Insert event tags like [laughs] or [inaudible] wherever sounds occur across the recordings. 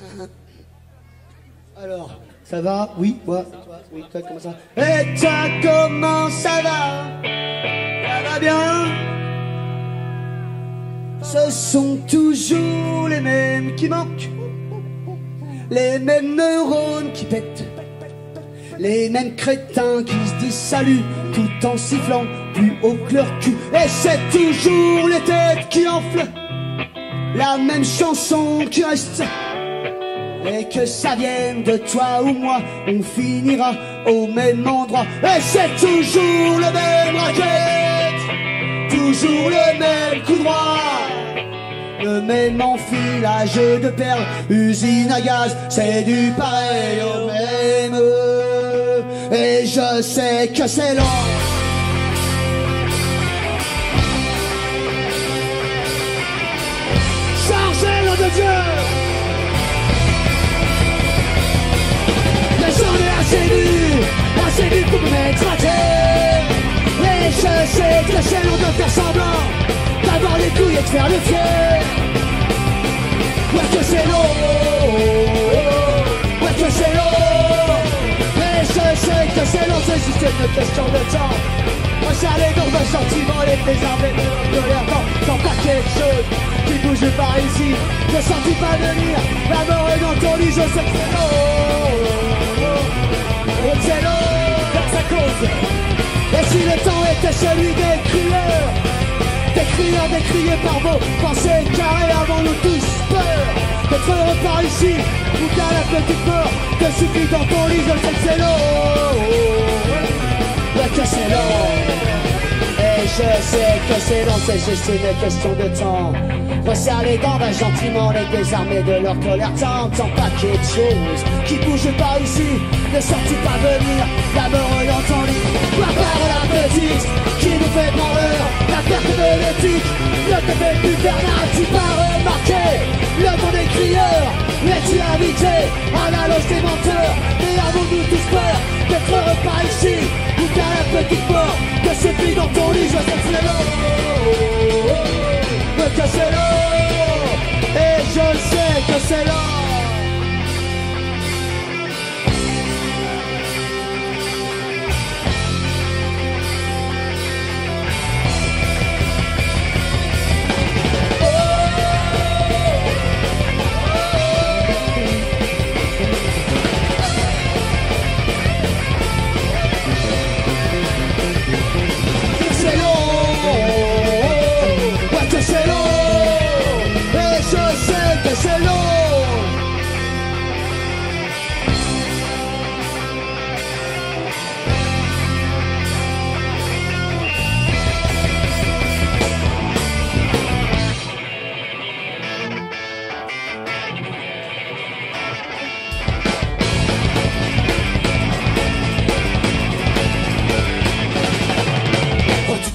[laughs] Alors, ça va? Oui, moi. Oui, toi, comment ça Et toi, comment ça va? Ça va bien? Ce sont toujours les mêmes qui manquent, les mêmes neurones qui pètent, les mêmes crétins qui se disent salut tout en sifflant plus haut que leur cul. Et c'est toujours les têtes qui enflent, la même chanson qui reste. Et que ça vienne de toi ou moi, on finira au même endroit. Et c'est toujours le même racket, toujours le même coup droit. Le même enfilage de perles, usine à gaz, c'est du pareil au même. Et je sais que c'est lent. Chargez le de Dieu assez vu pour m'éclater Et je sais que c'est long de faire semblant D'avoir les couilles et de faire le fier Ouais que c'est long Ouais que c'est long Mais je sais que c'est long, c'est juste une question de temps j'allais dans ma gentiment les préserver de l'air temps Sans pas quelque chose qui bouge par ici Ne sentis pas venir, la mort est dans ton lit, je sais que c'est long celui des crieurs. Des crieurs décriés par vos pensées carrées avant nous tous peur D'être heureux par ici, ou qu'à la petite mort Te suffit dans ton lit, je que c'est c'est long Et je sais que c'est long, c'est juste une question de temps. Resserre les dents, va gentiment les désarmer de leur colère. Tente sans paquet de choses qui bougent par ici Ne sortis pas venir, la mort est dans ton lit faire la petite qui nous fait malheur La perte de l'éthique, le côté plus Bernard Tu vas remarquer,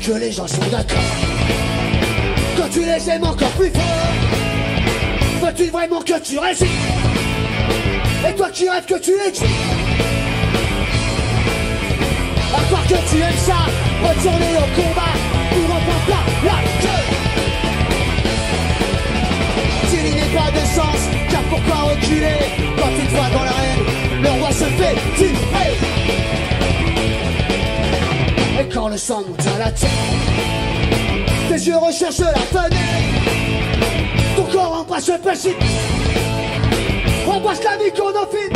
que les gens sont d'accord. Quand tu les aimes encore plus fort. Veux-tu vraiment que tu résistes? Et toi qui rêves que tu existes? À croire que tu aimes ça Retourner au combat Pour reprendre la, la queue S'il n'est pas de sens Car pourquoi reculer Quand une fois dans l'arène Le roi se fait tirer? Le sang monte la tête, tes yeux recherchent la fenêtre. Ton corps embrasse le principe. Embrasse la vie qu'on enfile.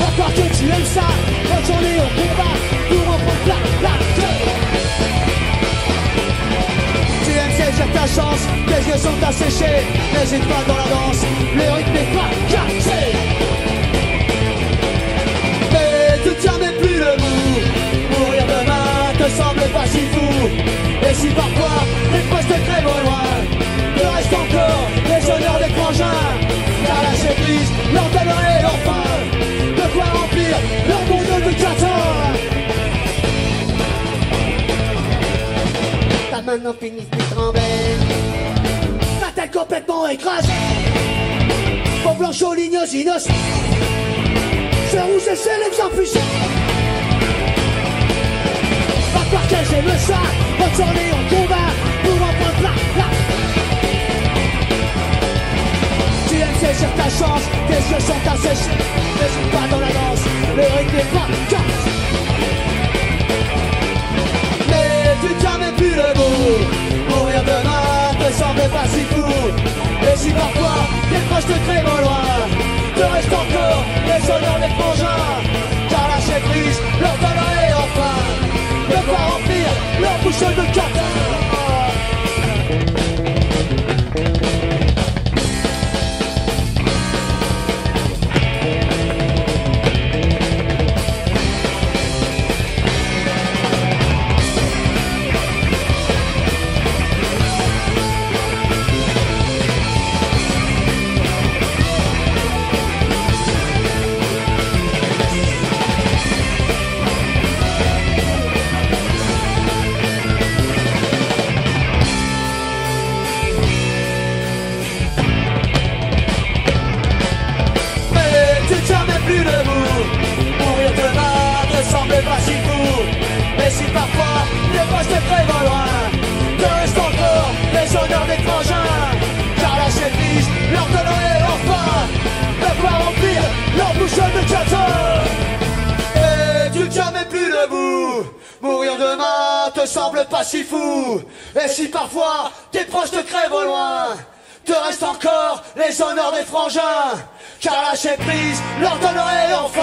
À part que tu aimes ça, retourner au combat pour reprendre la, la queue. Tu aimes saisir ta chance, tes yeux sont asséchés. N'hésite pas dans la danse, Ta main n'en finit plus trembler Ta tête complètement écrasée. Peau blanche aux lignes innocentes c'est rouge et c'est l'exemple fusé À croire que j'aime ça Retourner en combat Pour en prendre la, la sont asséchés, ne joue pas dans la danse, le rythme est pas si parfois proches te crèvent au loin, te reste encore les honneurs des les proches te crèvent au loin. Te reste encore les honneurs des frangins Car lâcher prise leur donnerait enfin De quoi remplir leur bouche de catin Et tu même plus debout. Mourir demain te semble pas si fou. Et si parfois tes proches te crèvent au loin te reste encore les honneurs des frangins Car lâcher prise leur donnerait enfin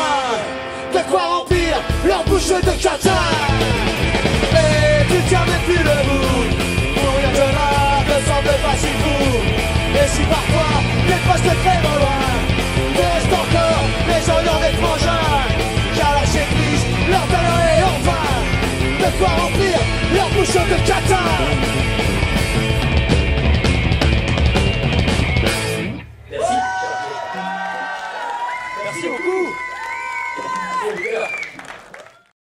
De quoi remplir leur bouche de catin tiens plus debout Mourir demain ne semble pas si fou Et si parfois les crèvent au loin Te reste encore les honneurs des frangins Car lâcher prise leur donnerait enfin De quoi remplir leur bouche de catin